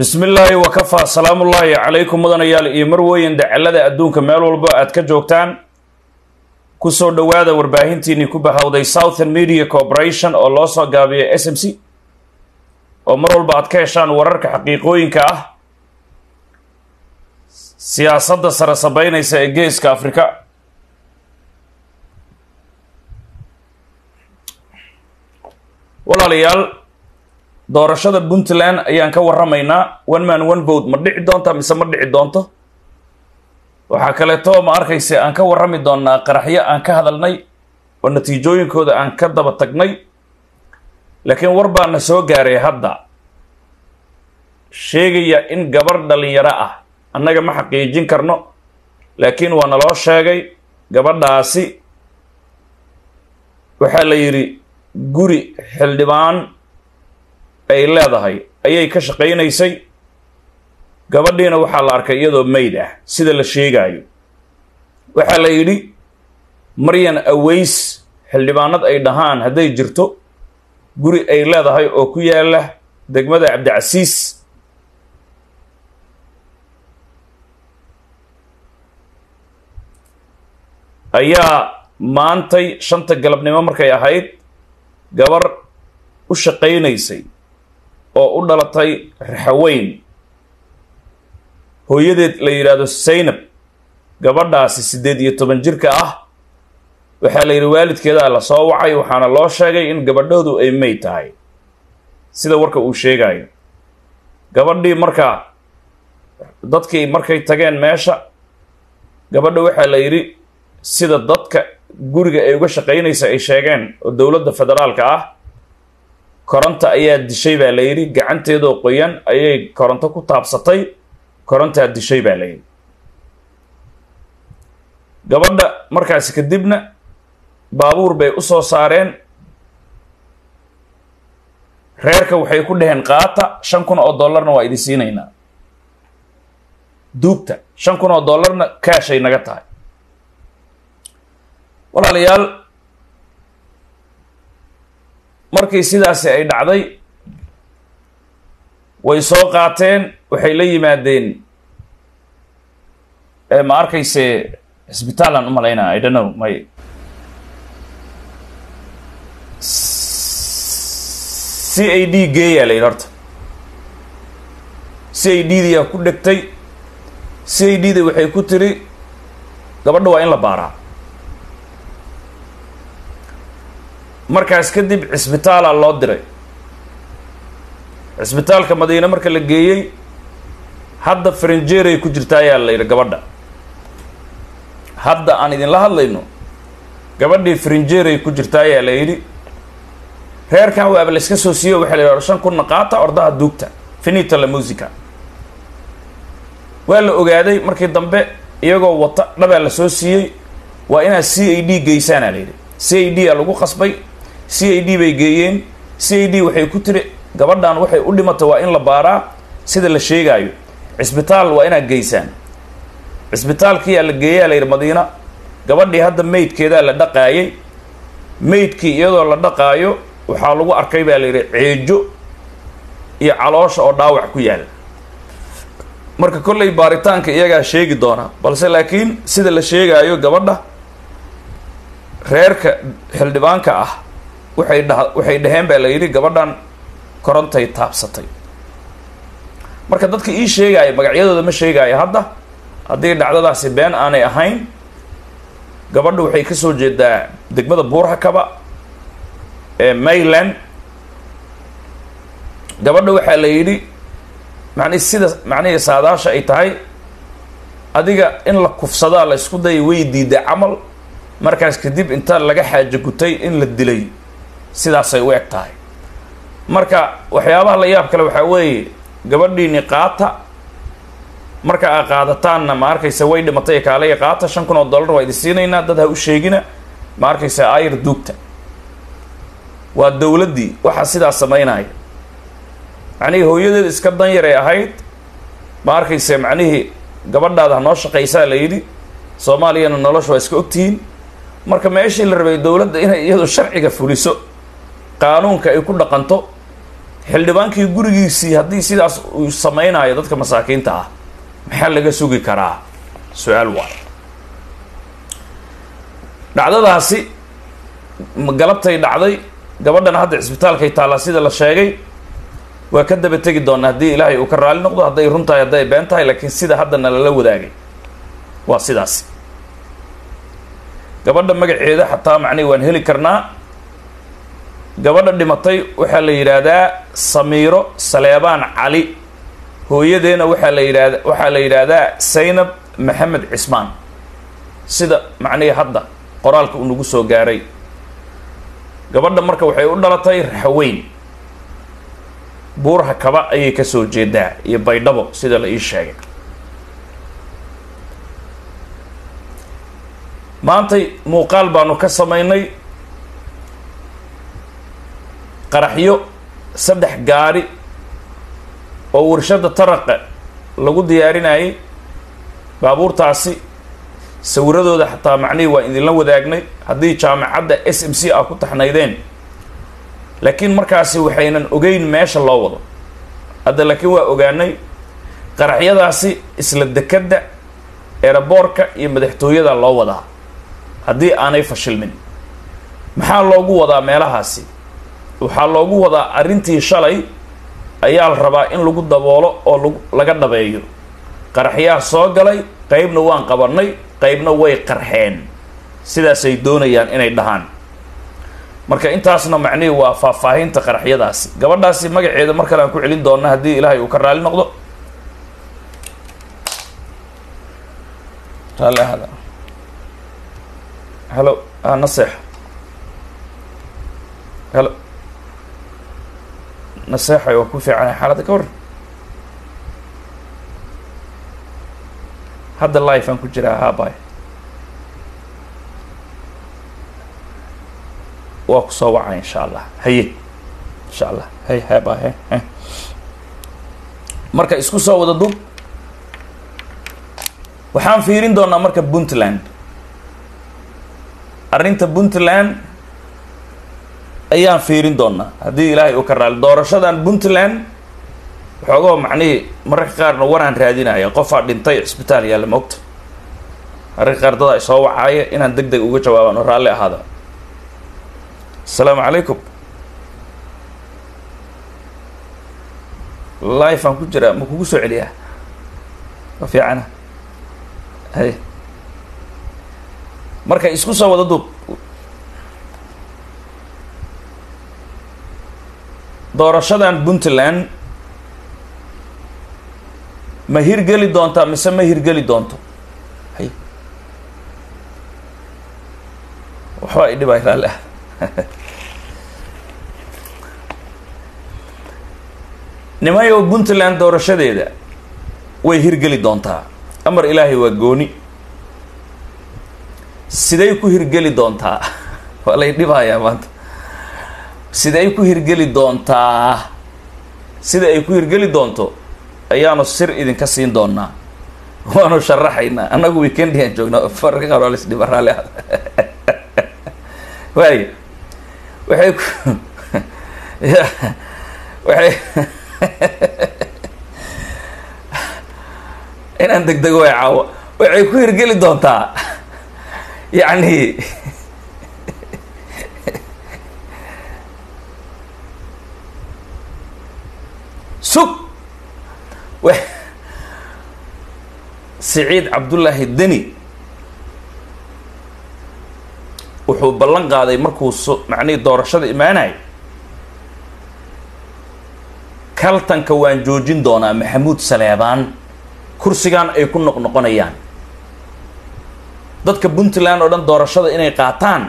bismi illaahi wakafaa salaamullaahi calaykum mudanayaal iyo marweyn dacalada adduunka. Meel walbo aad ka joogtaan ku soo dhowaada warbaahintiinii ku bahowday southern media corporation oo loo soo gaabiya s m c oo mar walba aad ka heshaan wararka xaqiiqooyinka ah siyaasadda sare sabeynaysa ee geeska afrika. Walaalayaal doorashada puntland ayaan ka waramaynaa one man one vote. Ma dhici doonta mise ma dhici doonto? Waxaa kaleeto ma arkayse aan ka warrami doonaa qaraxyo aan ka hadalnay oo natiijooyinkooda aan ka daba tagnay. Laakiin war baa na soo gaaray hadda. Sheegaya in gabar dhalinyaro ah annaga ma xaqiijin karno. Laakiin waa naloo sheegay gabadhaasi. Waxaa la yidhi guri xildhibaan ay leedahay ayay ka shaqaynaysay. Gabadhiina waxaa la arkay iyadoo mayd ah sida la sheegaayo. Waxaa la yidhi maryan aways xildhibaanad ay dhahaan hadday jirto guri ay leedahay oo ku yaalla degmada cabdicasiis. Ayaa maantay shanta galabnimo markay ahayd gabar u shaqaynaysay oo u dhalatay raxaweyn hooyadeed la yidhaahdo saynab gabadhaasi siddeed iyo toban jirka ah waxaa la yidhi waalidkeedaa la soo wacay waxaana loo sheegay in gabadhoodu ay meyd tahay. Sida warka uu sheegayo gabadhii markaa dadkii markay tageen meesha gabadha waxaa la yidhi sida dadka guriga ay uga shaqaynaysa ay sheegeen oo dowladda federaalka ah koronto ayaa dishay baa la yidhi. Gacanteedoo qoyan ayay koronto ku taabsatay. Korontaa dishay baa la yidhi. Gabadha markaasi kadibna baabuur bay u soo saareen. Reerka waxay ku dhaheen qaata shan kun oo dollarna waa idin siinaynaa. Duugta shan kun oo dollarna kaashay naga tahay. Walaalayaal markii sidaasi ay dhacday way soo qaateen waxay la yimaadeen ma arkayse cisbitaalaan u malaynaa i don't know may c a d geeyaa la yidhi horta. C a d diyaa ku dhegtay. C a d da waxay ku tiri gabadha waa in la baaraa markaas kadib cisbitaalaa loo diray. Cisbitaalka madiine marka la geeyey hadda farinjeeray ku jirta ayaa la yidhi gabadha. Hadda aan idinla hadlayno gabadhii farinjeeray ku jirta ayaa la yidhi reerkan waaba la iska soo siiyo waxaa la yidhi shan kunna qaata ordaha duugta finita la musica waa la ogaaday markii dambe iyagoo wata dhabaa la soo siiyey waa inaad c a d geysaana la yidhi. C a d a lagu qasbay c a d bay geeyeen c a d waxay ku tiri gabadhan waxay u dhimatay waa in la baaraa sida la sheegaayo. Cisbitaal waa inaad geysaan. Cisbitaalkiyaa la geeyaa la yidhi madiina gabadhii hadda meydkeedaa la dhaqaayay meydkii iyadoo la dhaqaayo waxaa lagu arkay baa la yidhi ceejo iyo caloosha oo dhaawac ku yaalla marka kollay baaritaanka iyagaa sheegi doona balse laakiin sida la sheegaayo gabadha reerka xildhibaanka ah waxay dha waxay dhaheen baa la yidhi gabadhan korontay taabsatay. Marka dadka ii sheegaayo magacyadooda ma sheegaayo hadda haddii dhacdadaasi been aanay ahayn gabadha waxay ka soo jeedaa degmada buurhakaba ee mayland gabadha waxaa la yidhi macnihi sida macnihii saadaasha ay tahay adiga in la kufsadaa la isku daya way diiday camal. Markaas kadib inta laga xaajo gutay in la dilay sidaasay u eg tahay. Marka waxyaabaha la yaab kale waxaa weeye gabadhiini qaata marka aa qaadataanna ma arkaysa way dhimatay kaalaya qaata shan kun oo dollar waa idin siinaynaa dad ha u sheegina ma arkaysa ayr duugta. Waa dowladdii waxaa sidaas samaynaya macnihii hooyadeed iska danyar ay ahayd ma arkaysa macnihii gabadhaada ha noo shaqaysaa la yidhi soomaaliyana nolosha waa iska ogtihiin. Marka meeshii la rabay dowladda inay iyadu sharciga fuliso qaanuunka ay ku dhaqanto xildhibaankii gurigiisii haddii sidaas uu samaynayo dadka masaakiinta ah maxaa laga sugi karaa? Su'aal waay. Dhacdadaasi galabtay dhacday gabadhana hadda cisbitaalkay taallaa sida la sheegay waa ka daba tegi doonaa haddii ilaahay uu ka raali noqdo hadday run tahay hadday been tahay laakiin sida haddana lala wadaagay. Waa sidaas. Gabadha magaceeda xataa macnihi waan heli karnaa gabadha dhimatay waxaa la yidhaahdaa samiiro saleebaan cali. Hooyadeena waxaa la yidhahda waxaa la yidhaahdaa saynab maxamed cismaan. Sida macnihii hadda qoraalka uu nagu soo gaaray. Gabadha marka waxay u dhalatay raxweyn. Buurha kaba ayay ka soo jeedaa iyo baydhabo sida la ii sheegay. Maantay muuqaal baanu ka samaynay qaraxyo saddex gaari oo warshadda taraqa lagu diyaarinayay baabuurtaasi sawiradooda xataa macnihii waa idinla wadaagnay. Haddii jaamacadda s m c ah ku taxnaydeen laakiin markaasi waxaynan ogeyn meesha loo wado. Hadda laakiin waa ogaanay qaraxyadaasi isla dekadda eeraboorka iyo madaxtooyada loo wadaa. Haddii aanay fashilmin maxaa loogu wadaa meelahaasi waxaa loogu wadaa arrintii shalay ayaa la rabaa in lagu daboolo oo lag laga dhabeeyo qaraxyaa soo galay qeybna waan qabanay qeybna way qarxeen. Sidaasay doonayaan inay dhahaan. Marka intaasna macnihii waa faahfaahinta qaraxyadaasi. Gabadhaasi magaceeda mar kale aan ku celin doona haddii ilaahay uu ka raali noqdo. Halo a naseex. Halo naseexay waa ku fiicanay xaaladda ka waran hadda life aan ku jiraa haabay waa ku soo wacay insha allah haye insha allah hay haaba he marka isku soo wada dub waxaan fiirin doonaa marka puntland. Arrinta puntland ayaan fiirin doonaa haddii ilaahay uu ka raali doorashadan puntland waxoogao macnihii mararka qaarna waraan raadinaya qofaa dhintay cisbitaal yaalla maogta mararka qaar dadaa isoo wacaaya inaan deg deg uga jawaabaan oo raalli ahaada. Asalaamu calaykum. Life aan ku jiraa ma kugu soo celiyaa? Waa fiicana? Hay marka isku soo wada duub doorashadan puntland ma hirgeli doontaa mise ma hirgeli doonto? Waxbaa idhibay raalli ah nimayow puntland doorashadeeda way hirgeli doontaa. Amar ilaahay waa gooni. Siday ku hirgeli doontaa. Waa lay dhibayaa maanta siday ku hirgeli doontaa sida ay ku hirgeli doonto? Ayaanu sir idinka siin doonaa waanu sharaxaynaa annagu weekendiaan joognaa. Farka qaar waa lasdhiba raalli ah. Waaya waxay ku waxay inaan deg dego caawo waxay ku hirgeli doontaa? Yacni sug. Siciid cabdullaahi deni wuxuu ballan qaaday markuu so macnihii doorashada imaanay. Kaltanka waan joojin doonaa maxamuud saleebaan kursigan ay ku noqnoqonayaan dadka puntland oo dhan doorashada inay qaataan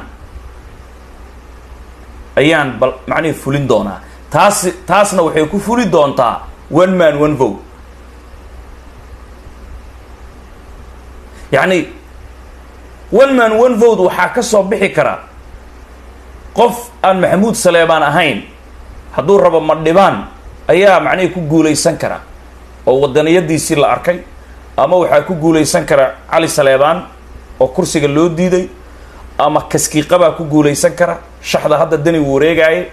ayaan bal macnihii fulin doonaa taasi taasna waxay ku fuli doontaa one man one vote. Yacni one man one vote waxaa ka soo bixi kara qof aan maxamuud saleebaan ahayn hadduu rabo madhibaan ayaa macnihii ku guulaysan kara oo wadaniyadiisii la arkay ama waxaa ku guulaysan kara cali saleebaan oo kursiga loo diiday ama kaskiiqabaa ku guulaysan kara shaxda hadda dani uu wareegaayay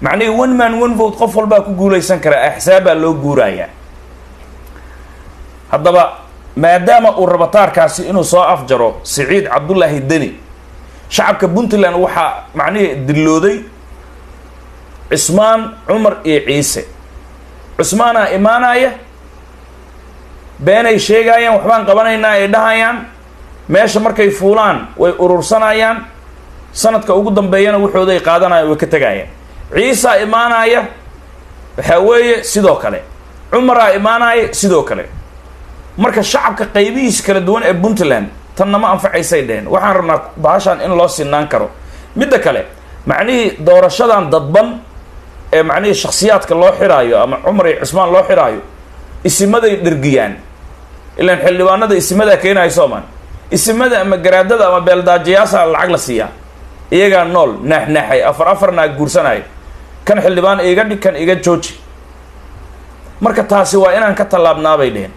macnihii one man one vote qof walbaa ku guulaysan karaa axsaabaa loo guurayaa haddaba maadaama uu rabataarkaasi inuu soo afjaro siciid cabdullaahi deni shacabka puntland waxaa macnihii dillooday cismaan cumar iyo ciise. Cusmaanaa imaanaya beenay sheegaayaan waxbaan qabanaynaa ay dhahayaan meesha markay fuulaan way urursanayaan sanadka ugu dambeeyana waxooday qaadanayaan way ka tegayaan ciisaa imaanaya waxaa weeye sidoo kale. Cumaraa imaanaya sidoo kale. Marka shacabka qaybihiis kala duwan ee puntland tanna ma anfacaysay dheheen. Waxaan rabnaa bahashaan in loo sinaan karo. Midda kale macnihii doorashadan dadban ee macnihii shaksiyaadka loo xiraayo ama cumar iyo cusmaan loo xiraayo isimaday dhergiyaan. Ilaan xildhibaanada isimadaa keenayo soomaan isimada ama garaadada ama beeldaajayaasa lacag la siiyaa? Iyagaa nool naaxnaaxay afar afar naag guursanaya kan xildhibaan iga dhig kan iga jooji. Marka taasi waa inaan ka tallaabnaabay dheheen